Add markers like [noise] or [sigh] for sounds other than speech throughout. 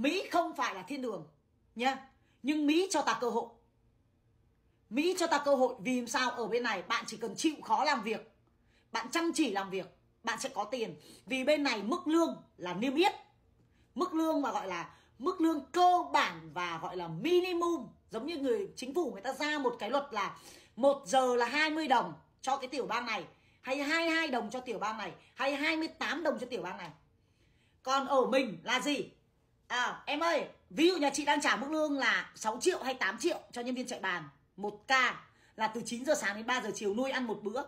Mỹ không phải là thiên đường, nhá. Nhưng Mỹ cho ta cơ hội. Mỹ cho ta cơ hội vì sao ở bên này bạn chỉ cần chịu khó làm việc, bạn chăm chỉ làm việc, bạn sẽ có tiền. Vì bên này mức lương là niêm yết. Mức lương mà gọi là mức lương cơ bản và gọi là minimum. Giống như người, chính phủ người ta ra một cái luật là một giờ là 20 đồng cho cái tiểu bang này, hay 22 đồng cho tiểu bang này, hay 28 đồng cho tiểu bang này. Còn ở mình là gì? À em ơi, ví dụ nhà chị đang trả mức lương là 6 triệu hay 8 triệu cho nhân viên chạy bàn, một ca, là từ 9 giờ sáng đến 3 giờ chiều nuôi ăn một bữa.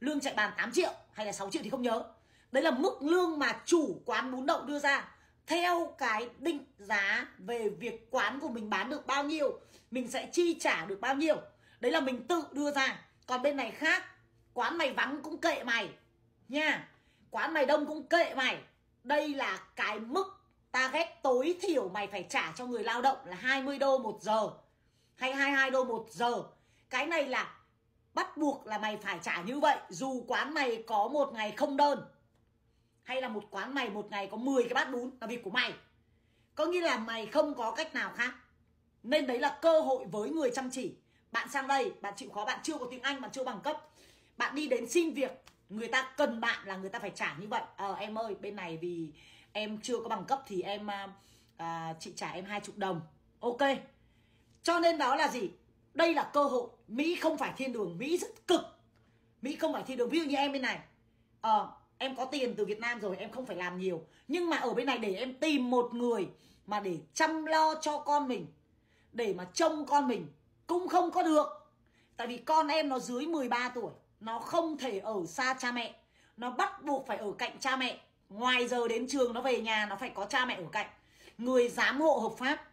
Lương chạy bàn 8 triệu hay là 6 triệu thì không nhớ. Đấy là mức lương mà chủ quán bún đậu đưa ra. Theo cái định giá về việc quán của mình bán được bao nhiêu, mình sẽ chi trả được bao nhiêu. Đấy là mình tự đưa ra. Còn bên này khác, quán mày vắng cũng kệ mày, nha. Quán mày đông cũng kệ mày. Đây là cái mức target tối thiểu mày phải trả cho người lao động là 20 đô một giờ hay 22 đô một giờ. Cái này là bắt buộc là mày phải trả như vậy dù quán mày có một ngày không đơn hay là một quán mày một ngày có 10 cái bát bún là việc của mày. Có nghĩa là mày không có cách nào khác. Nên đấy là cơ hội với người chăm chỉ. Bạn sang đây bạn chịu khó bạn chưa có tiếng anh bạn chưa bằng cấp. Bạn đi đến xin việc người ta cần bạn là người ta phải trả như vậy. Ờ à, em ơi bên này vì em chưa có bằng cấp thì em à, à, chị trả em hai chục đồng. Ok. Cho nên đó là gì? Đây là cơ hội. Mỹ không phải thiên đường mỹ rất cực. Mỹ không phải thiên đường. Ví dụ như em bên này. À, em có tiền từ việt nam rồi em không phải làm nhiều. Nhưng mà ở bên này để em tìm một người mà để chăm lo cho con mình để mà trông con mình cũng không có được. Tại vì con em nó dưới 13 tuổi nó không thể ở xa cha mẹ. Nó bắt buộc phải ở cạnh cha mẹ ngoài giờ đến trường nó về nhà nó phải có cha mẹ ở cạnh. Người giám hộ hợp pháp.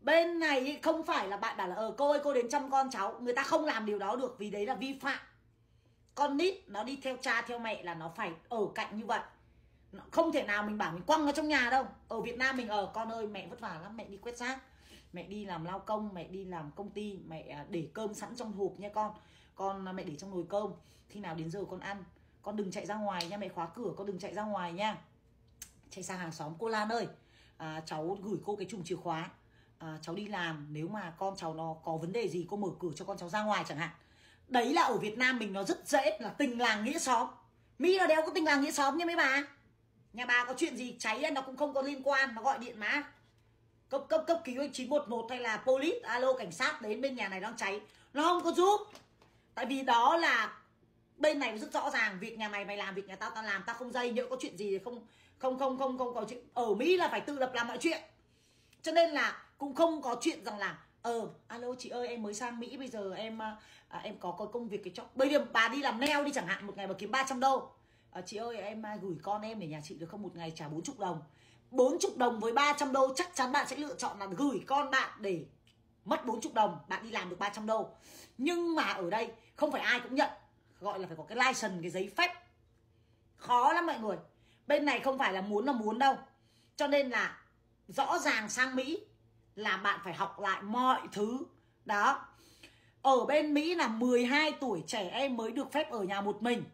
Bên này không phải là bạn bảo là ờ cô ơi cô đến chăm con cháu. Người ta không làm điều đó được vì đấy là vi phạm. Con nít nó đi theo cha theo mẹ là nó phải ở cạnh như vậy. Nó không thể nào mình bảo mình quăng nó trong nhà đâu. Ở việt nam mình ở ờ, con ơi mẹ vất vả lắm mẹ đi quét rác. Mẹ đi làm lao công mẹ đi làm công ty mẹ à, để cơm sẵn trong hộp nha con. Con à, mẹ để trong nồi cơm. Khi nào đến giờ con ăn? Con đừng chạy ra ngoài nha mẹ khóa cửa con đừng chạy ra ngoài nha. Chạy sang hàng xóm cô lan ơi. À, cháu gửi cô cái chùm chìa khóa. À, cháu đi làm nếu mà con cháu nó có vấn đề gì cô mở cửa cho con cháu ra ngoài chẳng hạn. Đấy là ở việt nam mình nó rất dễ là tình làng nghĩa xóm. Mỹ nó đéo có tình làng nghĩa xóm nha mấy bà. Nhà bà có chuyện gì cháy nó cũng không có liên quan nó gọi điện mà. Cấp cấp cấp cứu 911 hay là police alo cảnh sát đến bên nhà này đang cháy. Nó không có giúp. Tại vì đó là bên này rất rõ ràng việc nhà mày mày làm việc nhà tao tao làm tao không dây nhỡ có chuyện gì thì không không không không không có chuyện. Ở mỹ là phải tự lập làm mọi chuyện. Cho nên là cũng không có chuyện rằng là ờ alo chị ơi em mới sang mỹ bây giờ em à, à em có có công việc cái chỗ bây giờ bà đi làm neo đi chẳng hạn một ngày bà kiếm 300 đô. À, chị ơi em à, gửi con em để nhà chị được không? Một ngày trả 40 đồng. 40 đồng với 300 đô chắc chắn bạn sẽ lựa chọn là gửi con bạn để mất 40 đồng. Bạn đi làm được 300 đô. Nhưng mà ở đây không phải ai cũng nhận gọi là phải có cái license cái giấy phép. Khó lắm mọi người. Bên này không phải là muốn là muốn đâu. Cho nên là rõ ràng sang Mỹ là bạn phải học lại mọi thứ. Đó. Ở bên Mỹ là 12 tuổi trẻ em mới được phép ở nhà một mình.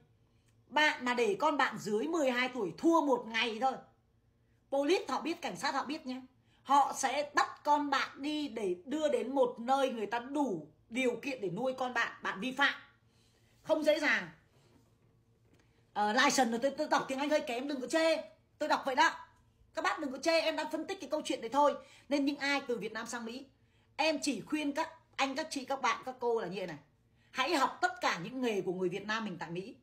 Bạn mà để con bạn dưới 12 tuổi thua một ngày thôi. Police họ biết, cảnh sát họ biết nhé. Họ sẽ bắt con bạn đi để đưa đến một nơi người ta đủ điều kiện để nuôi con bạn. Bạn vi phạm. Không dễ dàng. Uh, License tôi, tôi đọc tiếng Anh hơi kém đừng có chê. Tôi đọc vậy đó. Các bác đừng có chê em đang phân tích cái câu chuyện đấy thôi. Nên những ai từ Việt Nam sang Mỹ Em chỉ khuyên các anh, các chị, các bạn, các cô là như thế này. Hãy học tất cả những nghề của người Việt Nam mình tại Mỹ.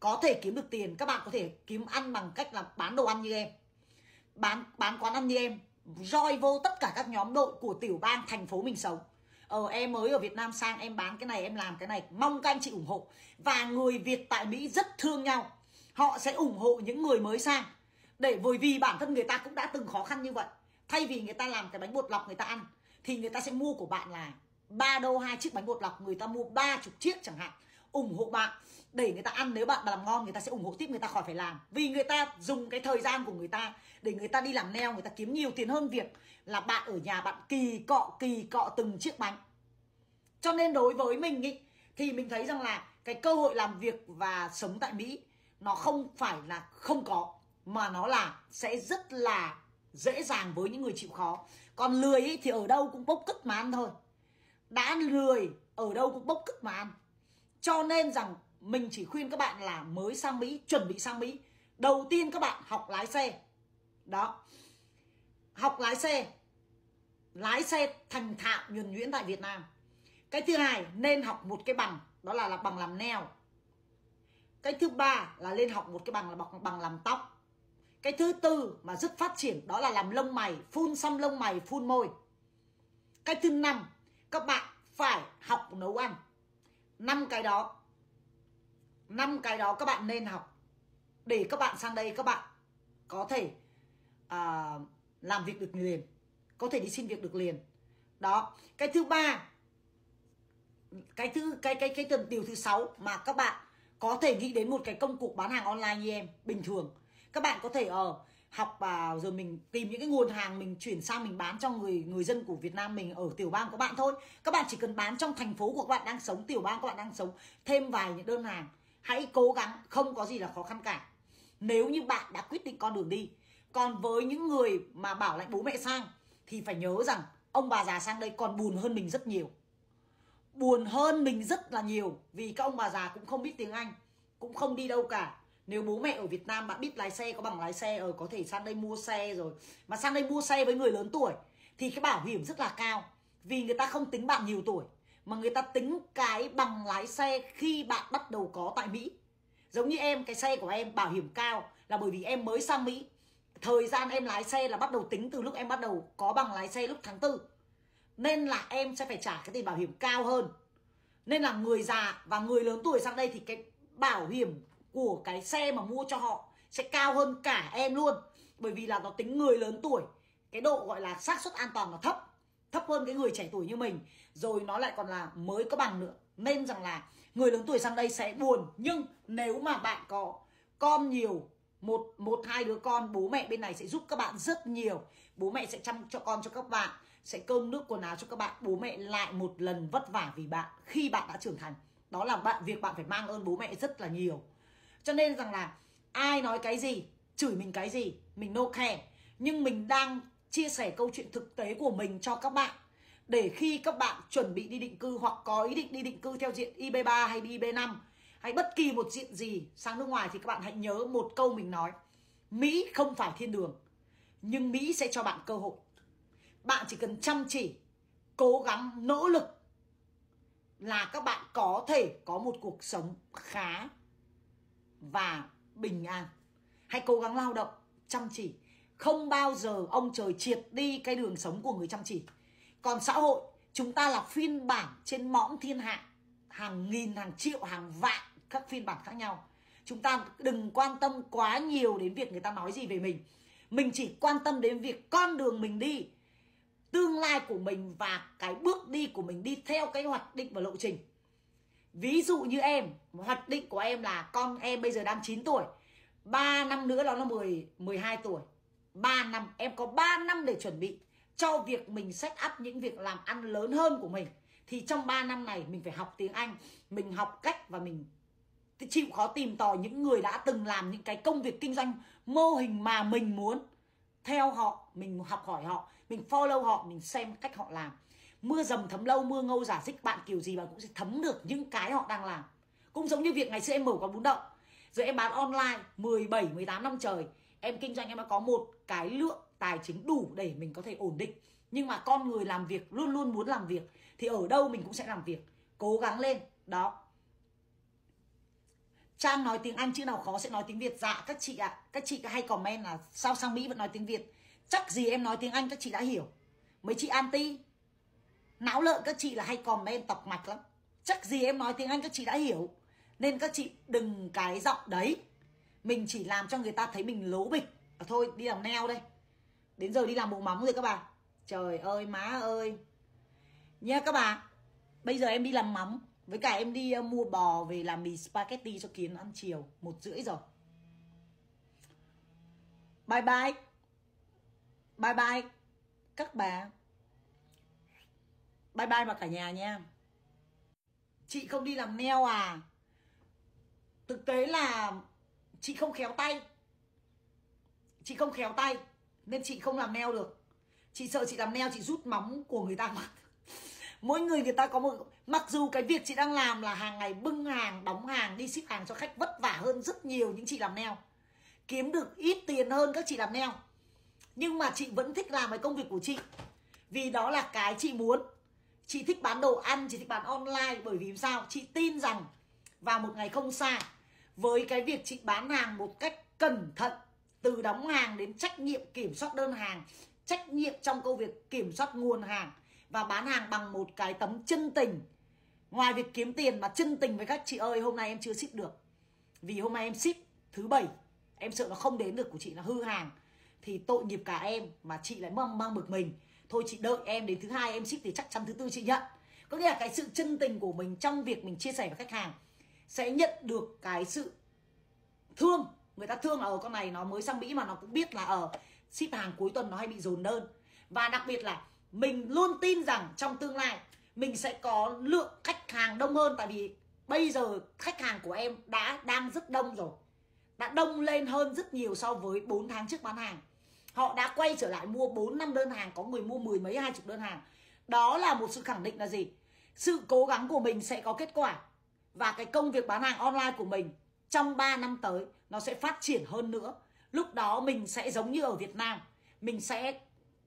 Có thể kiếm được tiền các bạn có thể kiếm ăn bằng cách là bán đồ ăn như em. Bán bán quán ăn như em. Roi vô tất cả các nhóm đội của tiểu bang thành phố mình sống ờ em mới ở Việt Nam sang, em bán cái này, em làm cái này. Mong các anh chị ủng hộ. Và người Việt tại Mỹ rất thương nhau. Họ sẽ ủng hộ những người mới sang. Để bởi vì bản thân người ta cũng đã từng khó khăn như vậy. Thay vì người ta làm cái bánh bột lọc người ta ăn, thì người ta sẽ mua của bạn là ba đô hai chiếc bánh bột lọc. Người ta mua ba chục chiếc chẳng hạn ủng hộ bạn. Để người ta ăn nếu bạn làm ngon người ta sẽ ủng hộ tiếp người ta khỏi phải làm. Vì người ta dùng cái thời gian của người ta để người ta đi làm neo người ta kiếm nhiều tiền hơn việc là bạn ở nhà bạn kỳ cọ kỳ cọ từng chiếc bánh. Cho nên đối với mình ý, thì mình thấy rằng là cái cơ hội làm việc và sống tại Mỹ nó không phải là không có mà nó là sẽ rất là dễ dàng với những người chịu khó. Còn lười ý, thì ở đâu cũng bốc cất mà ăn thôi. Đã lười ở đâu cũng bốc cất mà ăn cho nên rằng mình chỉ khuyên các bạn là mới sang Mỹ chuẩn bị sang Mỹ. Đầu tiên các bạn học lái xe. Đó. Học lái xe. Lái xe thành thạo nhuần nhuyễn tại Việt Nam. Cái thứ hai nên học một cái bằng đó là, là bằng làm neo. Cái thứ ba là lên học một cái bằng là bằng, bằng làm tóc. Cái thứ tư mà rất phát triển đó là làm lông mày phun xăm lông mày phun môi. Cái thứ năm các bạn phải học nấu ăn năm cái đó. Năm cái đó các bạn nên học. Để các bạn sang đây các bạn có thể uh, làm việc được liền. Có thể đi xin việc được liền. Đó cái thứ ba cái thứ cái cái cái tuần điều thứ sáu mà các bạn có thể nghĩ đến một cái công cụ bán hàng online như em bình thường. Các bạn có thể ở uh, học vào, rồi mình tìm những cái nguồn hàng mình chuyển sang mình bán cho người người dân của Việt Nam mình ở tiểu bang của bạn thôi. Các bạn chỉ cần bán trong thành phố của các bạn đang sống, tiểu bang các bạn đang sống, thêm vài những đơn hàng. Hãy cố gắng, không có gì là khó khăn cả. Nếu như bạn đã quyết định con đường đi, còn với những người mà bảo lại bố mẹ sang, thì phải nhớ rằng ông bà già sang đây còn buồn hơn mình rất nhiều. Buồn hơn mình rất là nhiều, vì các ông bà già cũng không biết tiếng Anh, cũng không đi đâu cả nếu bố mẹ ở Việt Nam bạn biết lái xe có bằng lái xe ở có thể sang đây mua xe rồi. Mà sang đây mua xe với người lớn tuổi thì cái bảo hiểm rất là cao, vì người ta không tính bạn nhiều tuổi, mà người ta tính cái bằng lái xe khi bạn bắt đầu có tại Mỹ. Giống như em, cái xe của em bảo hiểm cao là bởi vì em mới sang Mỹ. Thời gian em lái xe là bắt đầu tính từ lúc em bắt đầu có bằng lái xe lúc tháng tư. Nên là em sẽ phải trả cái tiền bảo hiểm cao hơn. Nên là người già và người lớn tuổi sang đây thì cái bảo hiểm của cái xe mà mua cho họ sẽ cao hơn cả em luôn. Bởi vì là nó tính người lớn tuổi, cái độ gọi là xác suất an toàn nó thấp thấp hơn cái người trẻ tuổi như mình. Rồi nó lại còn là mới có bằng nữa. Nên rằng là người lớn tuổi sang đây sẽ buồn. Nhưng nếu mà bạn có con nhiều, một một, hai đứa con, bố mẹ bên này sẽ giúp các bạn rất nhiều. Bố mẹ sẽ chăm cho con cho các bạn, sẽ cơm nước quần áo cho các bạn. Bố mẹ lại một lần vất vả vì bạn khi bạn đã trưởng thành. Đó là bạn, việc bạn phải mang ơn bố mẹ rất là nhiều cho nên rằng là ai nói cái gì, chửi mình cái gì, mình no care. Nhưng mình đang chia sẻ câu chuyện thực tế của mình cho các bạn. Để khi các bạn chuẩn bị đi định cư hoặc có ý định đi định cư theo diện IB3 hay IB5 hay bất kỳ một diện gì sang nước ngoài thì các bạn hãy nhớ một câu mình nói. Mỹ không phải thiên đường, nhưng Mỹ sẽ cho bạn cơ hội. Bạn chỉ cần chăm chỉ, cố gắng, nỗ lực là các bạn có thể có một cuộc sống khá và bình an. Hãy cố gắng lao động, chăm chỉ. Không bao giờ ông trời triệt đi cái đường sống của người chăm chỉ. Còn xã hội, chúng ta là phiên bản trên mõm thiên hạ. Hàng nghìn, hàng triệu, hàng vạn các phiên bản khác nhau. Chúng ta đừng quan tâm quá nhiều đến việc người ta nói gì về mình. Mình chỉ quan tâm đến việc con đường mình đi, tương lai của mình và cái bước đi của mình đi theo cái hoạch định và lộ trình ví dụ như em, hoạch định của em là con em bây giờ đang 9 tuổi 3 năm nữa nó là 10 12 tuổi. 3 năm, em có 3 năm để chuẩn bị cho việc mình set up những việc làm ăn lớn hơn của mình. Thì trong 3 năm này mình phải học tiếng Anh, mình học cách và mình chịu khó tìm tòi những người đã từng làm những cái công việc kinh doanh mô hình mà mình muốn. Theo họ, mình học hỏi họ, mình follow họ, mình xem cách họ làm mưa dầm thấm lâu mưa ngâu giả dích bạn kiểu gì bạn cũng sẽ thấm được những cái họ đang làm. Cũng giống như việc ngày xưa em mở quán bún đậu rồi em bán online 17 18 năm trời em kinh doanh em đã có một cái lượng tài chính đủ để mình có thể ổn định. Nhưng mà con người làm việc luôn luôn muốn làm việc thì ở đâu mình cũng sẽ làm việc. Cố gắng lên đó. Trang nói tiếng Anh chữ nào khó sẽ nói tiếng Việt. Dạ các chị ạ à, Các chị hay comment là sao sang Mỹ vẫn nói tiếng Việt. Chắc gì em nói tiếng Anh các chị đã hiểu. Mấy chị anti? Não lợn các chị là hay comment tọc mạch lắm. Chắc gì em nói tiếng Anh các chị đã hiểu. Nên các chị đừng cái giọng đấy. Mình chỉ làm cho người ta thấy mình lố bịch. À, Thôi đi làm neo đây. Đến giờ đi làm bộ móng rồi các bà. Trời ơi má ơi. Nha các bà Bây giờ em đi làm móng. Với cả em đi ờ, mua bò về làm mì spaghetti cho kiến ăn chiều một rưỡi rồi. Bye bye. Bye bye các bà bye bye mà cả nhà nha. Chị không đi làm neo à? Thực tế là chị không khéo tay. Chị không khéo tay, nên chị không làm neo được. Chị sợ chị làm neo chị rút móng của người ta [laughs] mà mỗi người người ta có một mặc dù cái việc chị đang làm là hàng ngày bưng hàng, đóng hàng, đi ship hàng cho khách vất vả hơn rất nhiều những chị làm neo kiếm được ít tiền hơn các chị làm neo nhưng mà chị vẫn thích làm cái công việc của chị. Vì đó là cái chị muốn chị thích bán đồ ăn, chị thích bán online, bởi vì sao? Chị tin rằng vào một ngày không xa, với cái việc chị bán hàng một cách cẩn thận, từ đóng hàng đến trách nhiệm kiểm soát đơn hàng, trách nhiệm trong công việc kiểm soát nguồn hàng, và bán hàng bằng một cái tấm chân tình. Ngoài việc kiếm tiền mà chân tình với các chị ơi, hôm nay em chưa ship được. Vì hôm nay em ship thứ bảy, em sợ nó không đến được của chị là hư hàng. Thì tội nghiệp cả em mà chị lại mang mang bực mình thôi chị đợi em đến thứ hai em ship thì chắc chắn thứ tư chị nhận. Có nghĩa là cái sự chân tình của mình trong việc mình chia sẻ với khách hàng sẽ nhận được cái sự thương. Người ta thương là ở con này nó mới sang mỹ mà nó cũng biết là ở ship hàng cuối tuần nó hay bị dồn đơn. Và đặc biệt là mình luôn tin rằng trong tương lai mình sẽ có lượng khách hàng đông hơn. Tại vì bây giờ khách hàng của em đã đang rất đông rồi, đã đông lên hơn rất nhiều so với 4 tháng trước bán hàng họ đã quay trở lại mua 4 năm đơn hàng, có người mua mười mấy, hai chục đơn hàng. Đó là một sự khẳng định là gì? Sự cố gắng của mình sẽ có kết quả. Và cái công việc bán hàng online của mình trong 3 năm tới, nó sẽ phát triển hơn nữa. Lúc đó mình sẽ giống như ở Việt Nam. Mình sẽ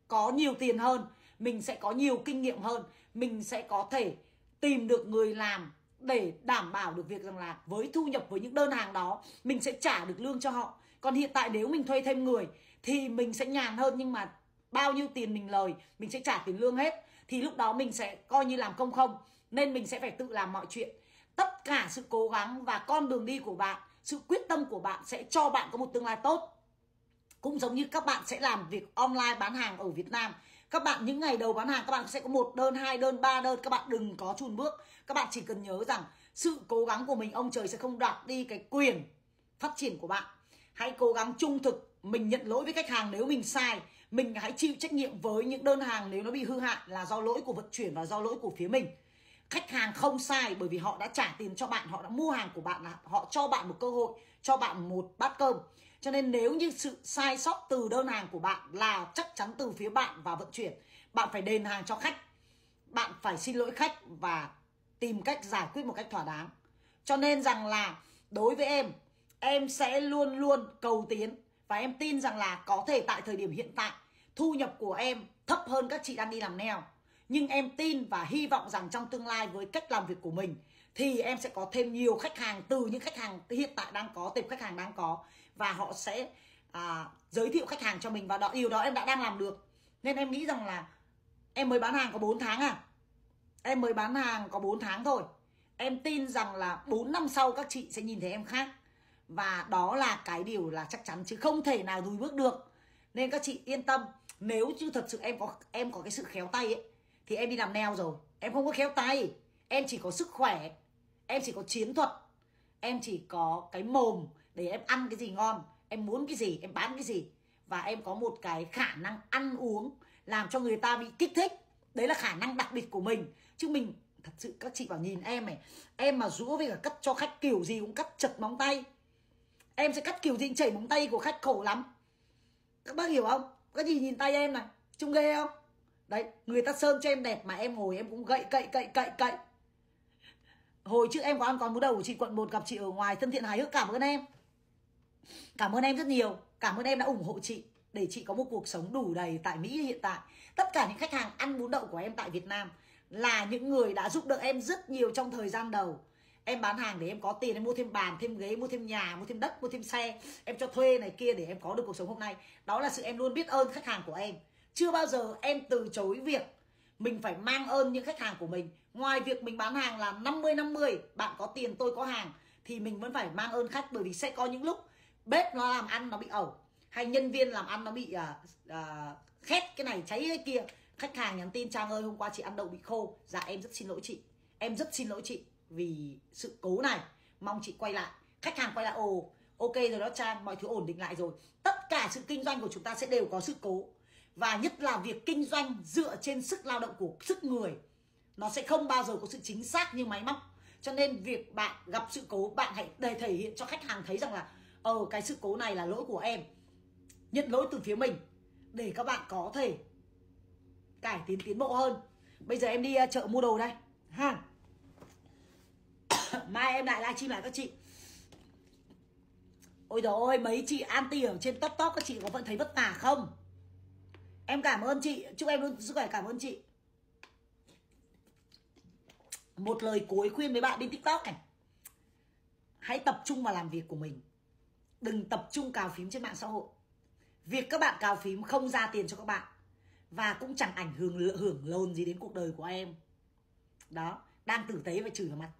có nhiều tiền hơn. Mình sẽ có nhiều kinh nghiệm hơn. Mình sẽ có thể tìm được người làm để đảm bảo được việc rằng là với thu nhập với những đơn hàng đó, mình sẽ trả được lương cho họ. Còn hiện tại nếu mình thuê thêm người thì mình sẽ nhàn hơn, nhưng mà bao nhiêu tiền mình lời, mình sẽ trả tiền lương hết. Thì lúc đó mình sẽ coi như làm công không, nên mình sẽ phải tự làm mọi chuyện. Tất cả sự cố gắng và con đường đi của bạn, sự quyết tâm của bạn sẽ cho bạn có một tương lai tốt. Cũng giống như các bạn sẽ làm việc online bán hàng ở Việt Nam. Các bạn, những ngày đầu bán hàng, các bạn sẽ có một đơn, hai đơn, ba đơn. Các bạn đừng có chùn bước. Các bạn chỉ cần nhớ rằng sự cố gắng của mình, ông trời sẽ không đoạt đi cái quyền phát triển của bạn. Hãy cố gắng trung thực mình nhận lỗi với khách hàng nếu mình sai. Mình hãy chịu trách nhiệm với những đơn hàng nếu nó bị hư hại là do lỗi của vận chuyển và do lỗi của phía mình. Khách hàng không sai bởi vì họ đã trả tiền cho bạn, họ đã mua hàng của bạn là họ cho bạn một cơ hội, cho bạn một bát cơm. Cho nên nếu như sự sai sót từ đơn hàng của bạn là chắc chắn từ phía bạn và vận chuyển, bạn phải đền hàng cho khách, bạn phải xin lỗi khách và tìm cách giải quyết một cách thỏa đáng. Cho nên rằng là đối với em em sẽ luôn luôn cầu tiến và em tin rằng là có thể tại thời điểm hiện tại thu nhập của em thấp hơn các chị đang đi làm neo nhưng em tin và hy vọng rằng trong tương lai với cách làm việc của mình thì em sẽ có thêm nhiều khách hàng từ những khách hàng hiện tại đang có tệp khách hàng đang có. Và họ sẽ à, giới thiệu khách hàng cho mình và đó điều đó em đã đang làm được. Nên em nghĩ rằng là em mới bán hàng có 4 tháng à? Em mới bán hàng có 4 tháng thôi. Em tin rằng là 4 năm sau các chị sẽ nhìn thấy em khác và đó là cái điều là chắc chắn chứ không thể nào lùi bước được. Nên các chị yên tâm, nếu như thật sự em có em có cái sự khéo tay ấy, thì em đi làm neo rồi. Em không có khéo tay, em chỉ có sức khỏe, em chỉ có chiến thuật, em chỉ có cái mồm để em ăn cái gì ngon, em muốn cái gì, em bán cái gì. Và em có một cái khả năng ăn uống làm cho người ta bị kích thích. Đấy là khả năng đặc biệt của mình. Chứ mình, thật sự các chị bảo nhìn em này, em mà rũa với cả cắt cho khách kiểu gì cũng cắt chật móng tay em sẽ cắt kiểu gì chảy móng tay của khách khổ lắm. Các bác hiểu không? Các gì nhìn tay em này, trông ghê không? Đấy, người ta sơn cho em đẹp mà em ngồi em cũng gậy, cậy cậy cậy cậy. Hồi trước em có ăn con bún đầu của chị quận 1 gặp chị ở ngoài thân thiện hài hước, cảm ơn em. Cảm ơn em rất nhiều. Cảm ơn em đã ủng hộ chị, để chị có một cuộc sống đủ đầy tại Mỹ hiện tại. Tất cả những khách hàng ăn bún đậu của em tại Việt Nam là những người đã giúp đỡ em rất nhiều trong thời gian đầu em bán hàng để em có tiền em mua thêm bàn thêm ghế mua thêm nhà mua thêm đất mua thêm xe em cho thuê này kia để em có được cuộc sống hôm nay. Đó là sự em luôn biết ơn khách hàng của em. Chưa bao giờ em từ chối việc mình phải mang ơn những khách hàng của mình. Ngoài việc mình bán hàng là 50 50 bạn có tiền tôi có hàng thì mình vẫn phải mang ơn khách bởi vì sẽ có những lúc bếp nó làm ăn nó bị ẩu. Hay nhân viên làm ăn nó bị uh, uh, khét cái này cháy cái kia. Khách hàng nhắn tin trang ơi hôm qua chị ăn đậu bị khô. Dạ em rất xin lỗi chị. Em rất xin lỗi chị vì sự cố này. Mong chị quay lại, khách hàng quay lại, ồ, ok rồi đó trang, mọi thứ ổn định lại rồi. Tất cả sự kinh doanh của chúng ta sẽ đều có sự cố. Và nhất là việc kinh doanh dựa trên sức lao động của sức người, nó sẽ không bao giờ có sự chính xác như máy móc. Cho nên việc bạn gặp sự cố, bạn hãy để thể hiện cho khách hàng thấy rằng là ờ cái sự cố này là lỗi của em. Nhận lỗi từ phía mình, để các bạn có thể cải tiến tiến bộ hơn. Bây giờ em đi ờ, chợ mua đồ đây. Ha. [laughs] mai em lại livestream lại các chị. Ôi trời ơi mấy chị anti ở trên top top các chị có vẫn thấy vất vả không? Em cảm ơn chị, chúc em luôn sức khỏe, cảm ơn chị. Một lời cuối khuyên với bạn đi tiktok này. Hãy tập trung vào làm việc của mình. Đừng tập trung cào phím trên mạng xã hội. Việc các bạn cào phím không ra tiền cho các bạn và cũng chẳng ảnh hưởng hưởng lồn gì đến cuộc đời của em. Đó, đang tử tế và chửi vào mặt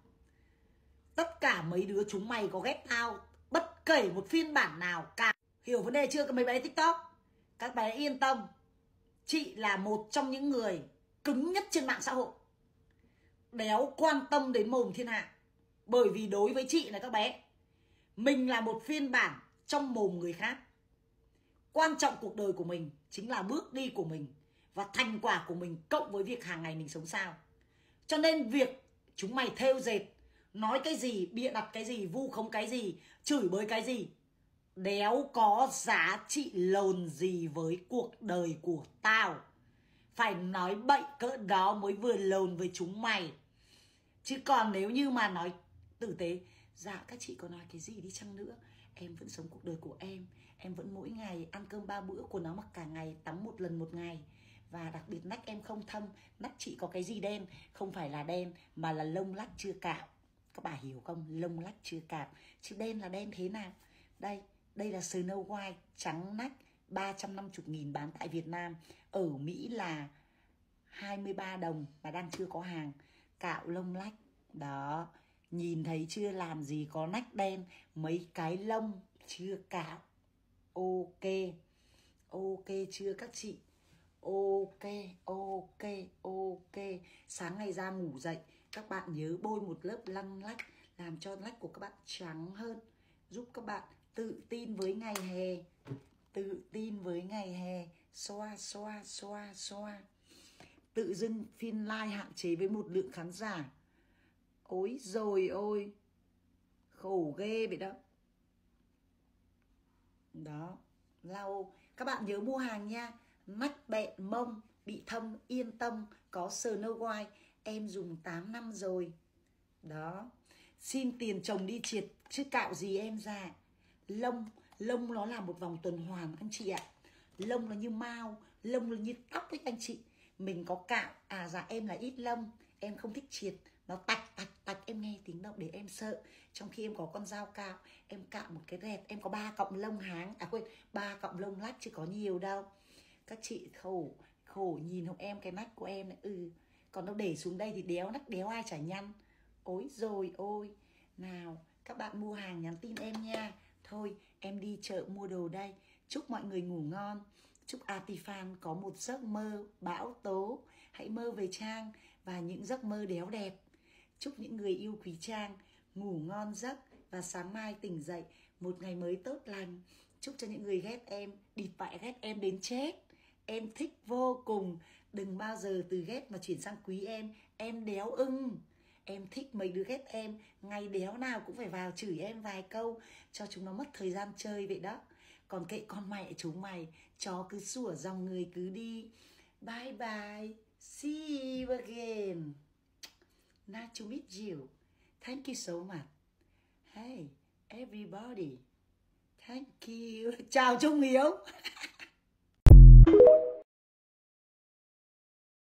tất cả mấy đứa chúng mày có ghét tao bất kể một phiên bản nào cả. Hiểu vấn đề chưa? Các mấy bé tiktok. Các bé yên tâm. Chị là một trong những người cứng nhất trên mạng xã hội. Đéo quan tâm đến mồm thiên hạ. Bởi vì đối với chị là các bé, mình là một phiên bản trong mồm người khác. Quan trọng cuộc đời của mình chính là bước đi của mình và thành quả của mình cộng với việc hàng ngày mình sống sao. Cho nên việc chúng mày theo dệt nói cái gì, bịa đặt cái gì, vu khống cái gì, chửi bới cái gì, đéo có giá trị lồn gì với cuộc đời của tao. Phải nói bậy cỡ đó mới vừa lồn với chúng mày. Chứ còn nếu như mà nói tử tế dạ các chị có nói cái gì đi chăng nữa? Em vẫn sống cuộc đời của em. Em vẫn mỗi ngày ăn cơm ba bữa quần áo mặc cả ngày, tắm một lần một ngày. Và đặc biệt nách em không thâm, nách chị có cái gì đen? Không phải là đen, mà là lông lắc chưa cạo các bà hiểu không? Lông lách chưa cạo chứ đen là đen thế nào? Đây đây là Snow White trắng nách 350 nghìn bán tại Việt Nam. Ở Mỹ là 23 đồng mà đang chưa có hàng. Cạo lông lách. Đó. Nhìn thấy chưa? Làm gì có nách đen. Mấy cái lông chưa cạo. Ok. Ok chưa các chị? Ok ok ok. Sáng ngày ra ngủ dậy các bạn nhớ bôi một lớp lăn lách, làm cho lách của các bạn trắng hơn, giúp các bạn tự tin với ngày hè. Tự tin với ngày hè. Xoa xoa xoa xoa. Tự dưng phim live hạn chế với một lượng khán giả. Ối rồi ôi, khổ ghê vậy đó. Đó, lau. Các bạn nhớ mua hàng nha. Mắt bẹn mông, bị thâm, yên tâm, có Snow White em dùng 8 năm rồi. Đó. Xin tiền chồng đi triệt chứ cạo gì em ra. Lông lông nó là một vòng tuần hoàn anh chị ạ. Lông là như mao lông là như tóc ấy anh chị. Mình có cạo à dạ em là ít lông em không thích triệt. Nó tạch tạch tạch em nghe tiếng động để em sợ. Trong khi em có con dao cạo, em cạo một cái rẹt em có ba cọng lông háng à quên ba cọng lông lách chứ có nhiều đâu. Các chị khổ khổ nhìn hông em cái nách của em này ừ còn đâu để xuống đây thì đéo nách đéo ai chả nhăn. Ôi rồi, ôi. Nào, các bạn mua hàng nhắn tin em nha. Thôi, em đi chợ mua đồ đây. Chúc mọi người ngủ ngon. Chúc Atifan có một giấc mơ bão tố. Hãy mơ về trang và những giấc mơ đéo đẹp. Chúc những người yêu quý trang ngủ ngon giấc và sáng mai tỉnh dậy một ngày mới tốt lành. Chúc cho những người ghét em địt bại ghét em đến chết em thích vô cùng. Đừng bao giờ từ ghét mà chuyển sang quý em. Em đéo ưng. Em thích mấy đứa ghét em. Ngày đéo nào cũng phải vào chửi em vài câu cho chúng nó mất thời gian chơi vậy đó. Còn kệ con mẹ chúng mày. Chó cứ sủa dòng người cứ đi. Bye bye. See you again. Nice to meet you. Thank you so much. Hey, everybody. Thank you. [laughs] Chào trung hiếu. [laughs]